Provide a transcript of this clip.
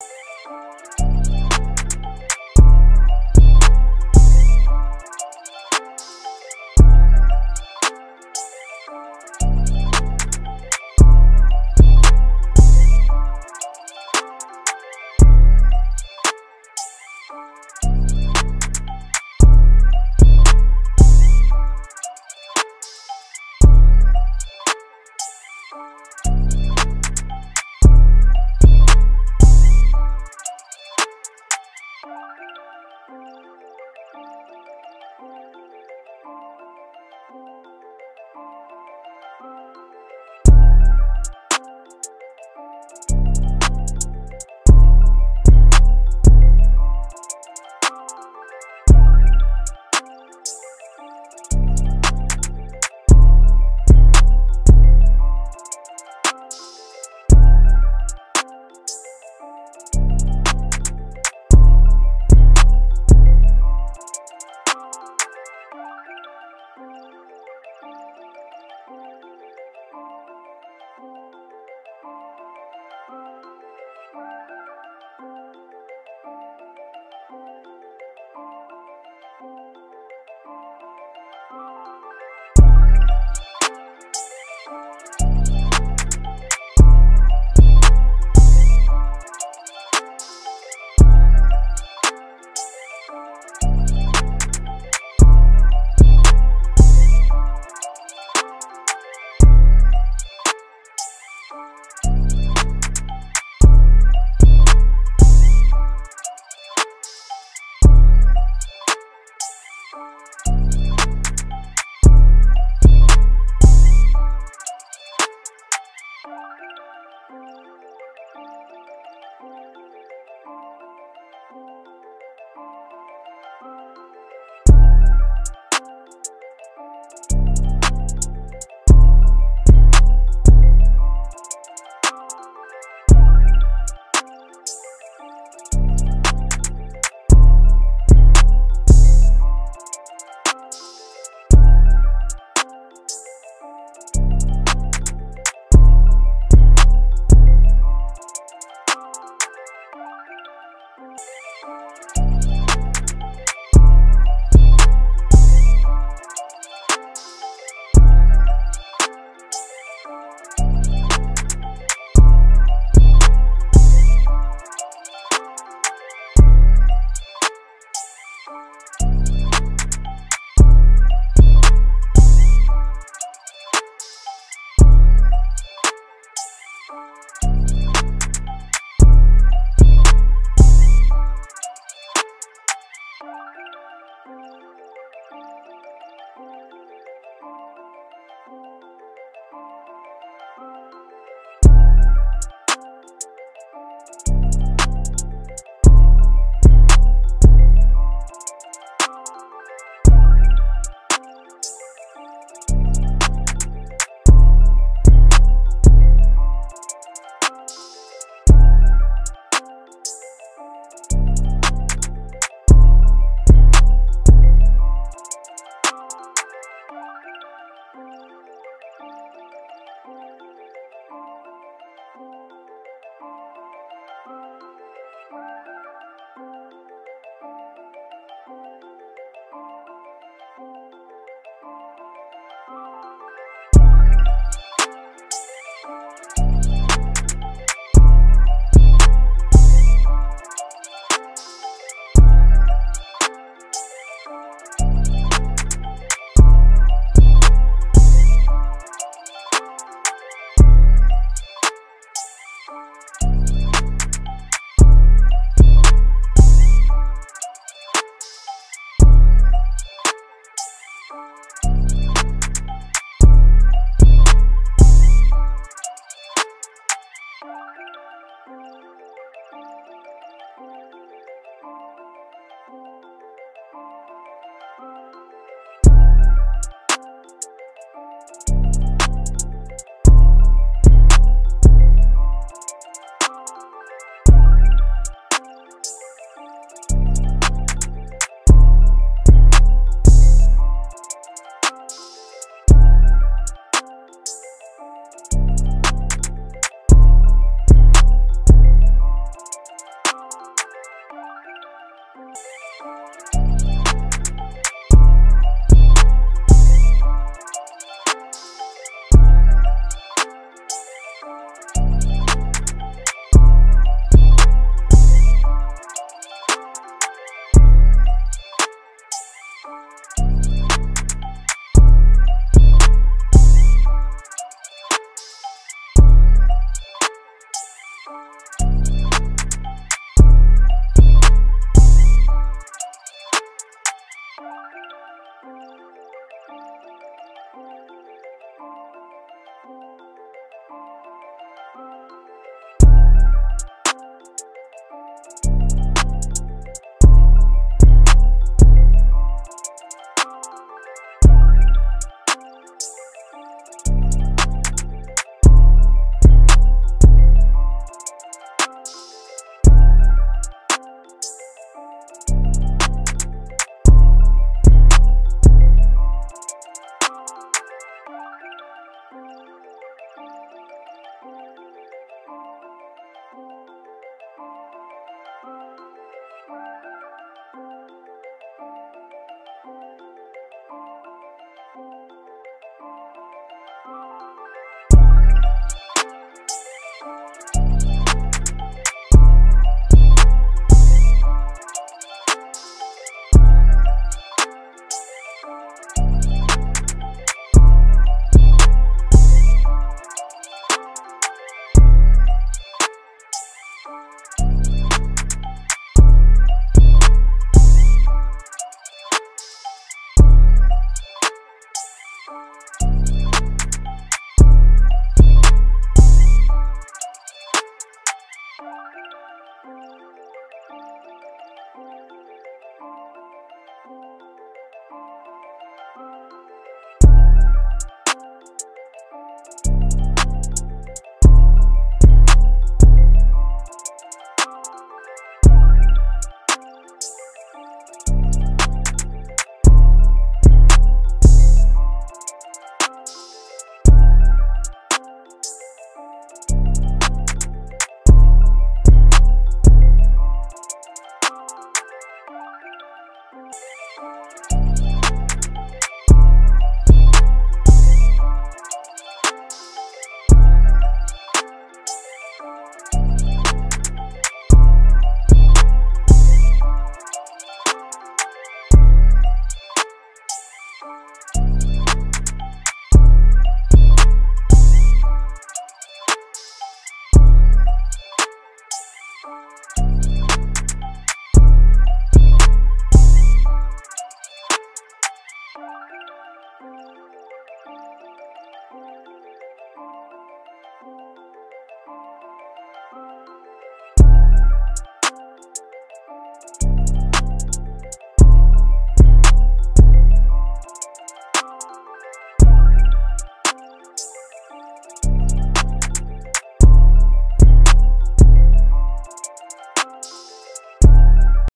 you Bye.